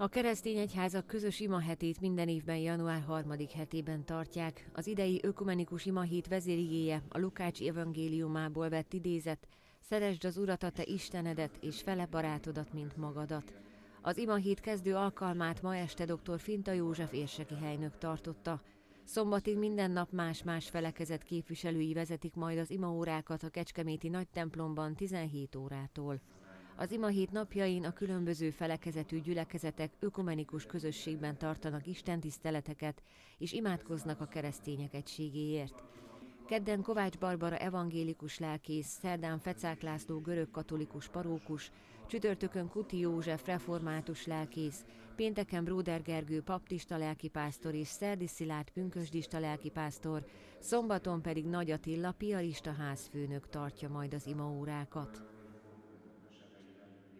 A keresztény egyházak közös imahetét minden évben január harmadik hetében tartják. Az idei ökumenikus imahét vezérigéje a Lukács evangéliumából vett idézet, Szeresd az Urat a te Istenedet, és fele barátodat, mint magadat. Az imahét kezdő alkalmát ma este dr. Finta József érseki helynök tartotta. Szombatig minden nap más-más felekezet képviselői vezetik majd az imaórákat a Kecskeméti nagy templomban 17 órától. Az imahét napjain a különböző felekezetű gyülekezetek ökumenikus közösségben tartanak istentiszteleteket és imádkoznak a keresztények egységéért. Kedden Kovács Barbara evangélikus lelkész, szerdán Fecák László görög-katolikus parókus, csütörtökön Kuti József református lelkész, pénteken Bróder Gergő paptista lelkipásztor és Szerdi Szilárd pünkösdista lelkipásztor, szombaton pedig Nagy Attila piarista házfőnök tartja majd az imaórákat.